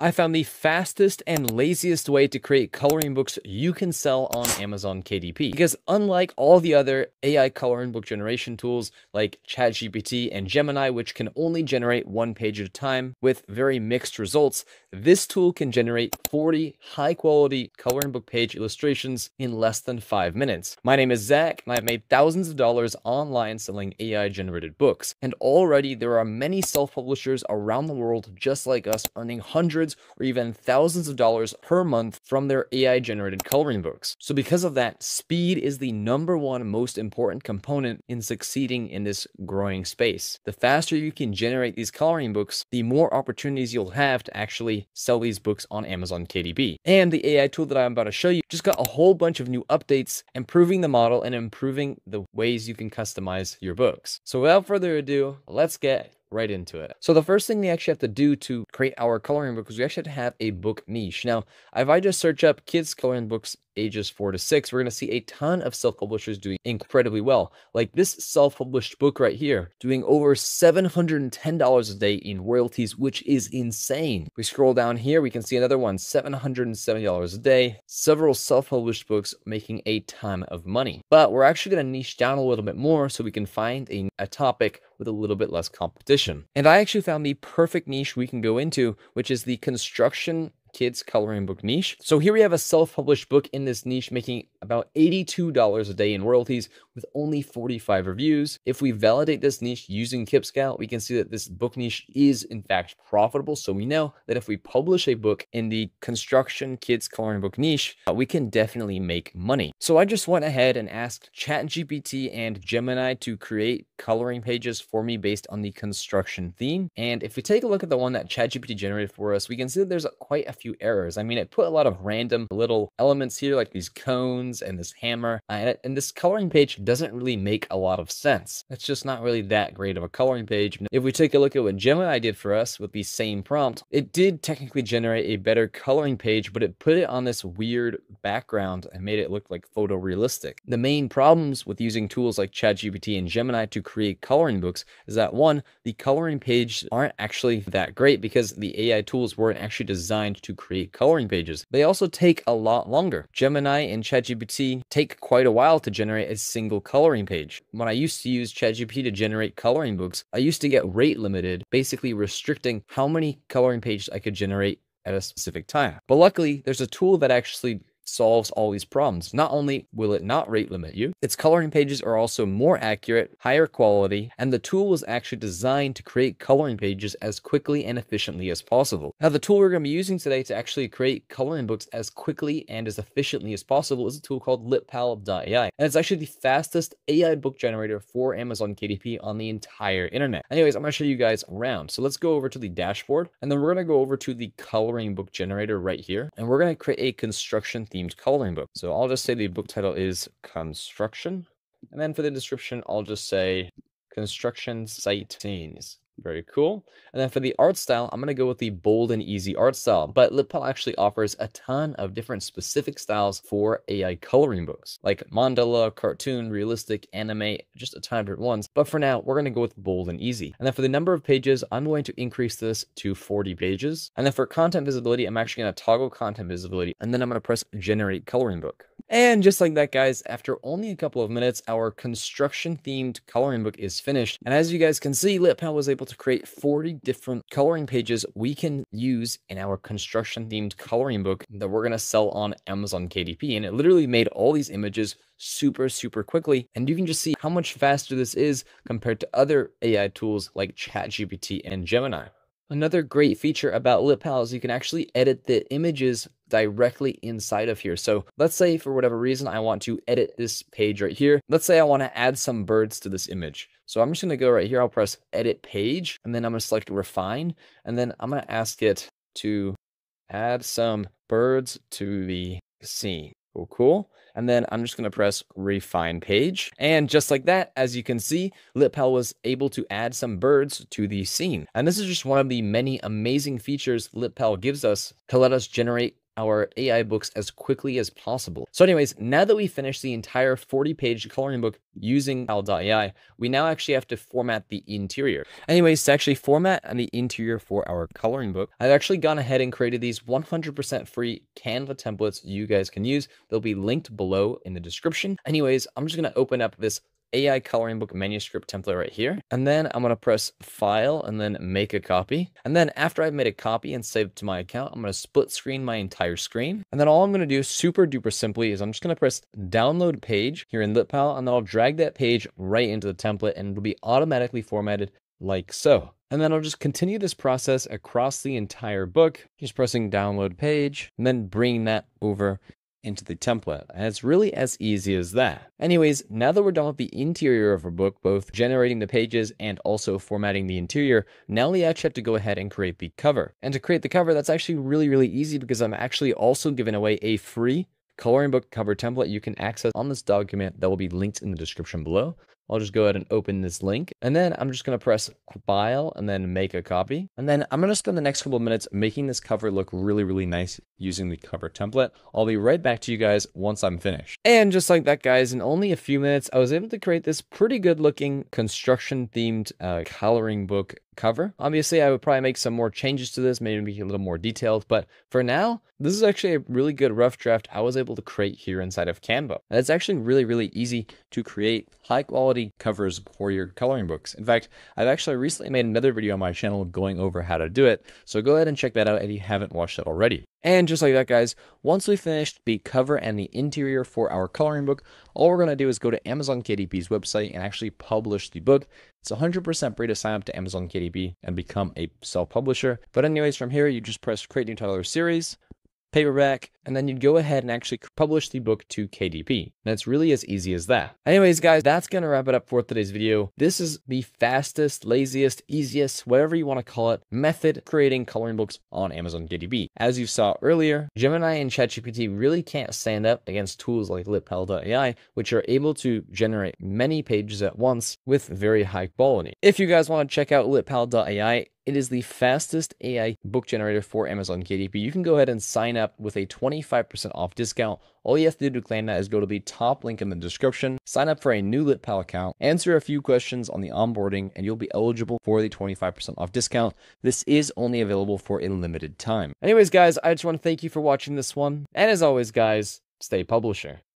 I found the fastest and laziest way to create coloring books you can sell on Amazon KDP. Because unlike all the other AI coloring book generation tools like ChatGPT and Gemini, which can only generate one page at a time with very mixed results, this tool can generate 40 high quality coloring book page illustrations in less than five minutes. My name is Zach, and I've made thousands of dollars online selling AI generated books. And already there are many self publishers around the world just like us earning hundreds or even thousands of dollars per month from their AI generated coloring books. So, because of that, speed is the number one most important component in succeeding in this growing space. The faster you can generate these coloring books, the more opportunities you'll have to actually sell these books on Amazon KDP. And the AI tool that I'm about to show you just got a whole bunch of new updates, improving the model and improving the ways you can customize your books. So, without further ado, let's get right into it. So the first thing we actually have to do to create our coloring book is we actually have to have a book niche. Now, if I just search up kids coloring books ages four to six, we're going to see a ton of self publishers doing incredibly well. Like this self published book right here, doing over $710 a day in royalties, which is insane. We scroll down here, we can see another one, $770 a day. Several self published books making a ton of money. But we're actually going to niche down a little bit more so we can find a, a topic with a little bit less competition. And I actually found the perfect niche we can go into, which is the construction kids coloring book niche. So here we have a self-published book in this niche making about $82 a day in royalties with only 45 reviews. If we validate this niche using KipScout, we can see that this book niche is in fact profitable. So we know that if we publish a book in the construction kids coloring book niche, uh, we can definitely make money. So I just went ahead and asked ChatGPT and Gemini to create coloring pages for me based on the construction theme. And if we take a look at the one that ChatGPT generated for us, we can see that there's quite a few errors. I mean, it put a lot of random little elements here, like these cones and this hammer. Uh, and, this coloring page doesn't really make a lot of sense. It's just not really that great of a coloring page. If we take a look at what Gemini did for us with the same prompt, it did technically generate a better coloring page, but it put it on this weird background and made it look like photorealistic. The main problems with using tools like ChatGPT and Gemini to create coloring books is that one, the coloring pages aren't actually that great because the AI tools weren't actually designed to to create coloring pages. They also take a lot longer. Gemini and ChatGPT take quite a while to generate a single coloring page. When I used to use ChatGPT to generate coloring books, I used to get rate limited, basically restricting how many coloring pages I could generate at a specific time. But luckily, there's a tool that actually solves all these problems. Not only will it not rate limit you, its coloring pages are also more accurate, higher quality, and the tool was actually designed to create coloring pages as quickly and efficiently as possible. Now, the tool we're going to be using today to actually create coloring books as quickly and as efficiently as possible is a tool called litpal.ai. And it's actually the fastest AI book generator for Amazon KDP on the entire internet. Anyways, I'm going to show you guys around. So let's go over to the dashboard, and then we're going to go over to the coloring book generator right here, and we're going to create a construction theme themed coloring book. So I'll just say the book title is Construction. And then for the description, I'll just say Construction Site Scenes. Very cool. And then for the art style, I'm going to go with the bold and easy art style. But Litpal actually offers a ton of different specific styles for AI coloring books, like mandala, cartoon, realistic, anime, just a ton of different ones. But for now, we're going to go with bold and easy. And then for the number of pages, I'm going to increase this to 40 pages. And then for content visibility, I'm actually going to toggle content visibility. And then I'm going to press generate coloring book. And just like that, guys, after only a couple of minutes, our construction themed coloring book is finished. And as you guys can see, LitPal was able to create 40 different coloring pages we can use in our construction themed coloring book that we're going to sell on Amazon KDP. And it literally made all these images super, super quickly. And you can just see how much faster this is compared to other AI tools like ChatGPT and Gemini. Another great feature about LitPal is you can actually edit the images directly inside of here. So let's say for whatever reason, I want to edit this page right here. Let's say I want to add some birds to this image. So I'm just going to go right here. I'll press edit page and then I'm going to select refine. And then I'm going to ask it to add some birds to the scene. Cool, cool. And then I'm just going to press refine page. And just like that, as you can see, LitPal was able to add some birds to the scene. And this is just one of the many amazing features LitPal gives us to let us generate our AI books as quickly as possible. So anyways, now that we finished the entire 40 page coloring book using Pal.ai, we now actually have to format the interior. Anyways, to actually format the interior for our coloring book, I've actually gone ahead and created these 100% free Canva templates you guys can use. They'll be linked below in the description. Anyways, I'm just to open up this AI coloring book manuscript template right here. And then I'm going to press file and then make a copy. And then after I've made a copy and saved to my account, I'm going to split screen my entire screen. And then all I'm going to do super duper simply is I'm just going to press download page here in LitPal and then I'll drag that page right into the template and it'll be automatically formatted like so. And then I'll just continue this process across the entire book, just pressing download page and then bring that over into the template. And it's really as easy as that. Anyways, now that we're done with the interior of our book, both generating the pages and also formatting the interior, now we actually have to go ahead and create the cover. And to create the cover, that's actually really, really easy because I'm actually also giving away a free coloring book cover template you can access on this document that will be linked in the description below. I'll just go ahead and open this link and then I'm just going to press file and then make a copy. And then I'm going to spend the next couple of minutes making this cover look really, really nice using the cover template. I'll be right back to you guys once I'm finished. And just like that, guys, in only a few minutes, I was able to create this pretty good looking construction themed uh, coloring book cover. Obviously, I would probably make some more changes to this, maybe a little more detailed, but for now, this is actually a really good rough draft I was able to create here inside of Canva. And it's actually really, really easy to create high quality covers for your coloring books. In fact, I've actually recently made another video on my channel going over how to do it, so go ahead and check that out if you haven't watched it already. And just like that, guys, once we finished the cover and the interior for our coloring book, all we're going to do is go to Amazon KDP's website and actually publish the book. It's 100% free to sign up to Amazon KDP and become a self-publisher. But anyways, from here, you just press create new title or series, paperback, and then you'd go ahead and actually publish the book to KDP. And it's really as easy as that. Anyways, guys, that's going to wrap it up for today's video. This is the fastest, laziest, easiest, whatever you want to call it, method creating coloring books on Amazon KDP. As you saw earlier, Gemini and ChatGPT really can't stand up against tools like LitPal.ai, which are able to generate many pages at once with very high quality. If you guys want to check out LitPal.ai, it is the fastest AI book generator for Amazon KDP. You can go ahead and sign up with a 25% off discount. All you have to do to claim that is go to the top link in the description, sign up for a new LitPal account, answer a few questions on the onboarding, and you'll be eligible for the 25% off discount. This is only available for a limited time. Anyways, guys, I just want to thank you for watching this one. And as always, guys, stay publisher.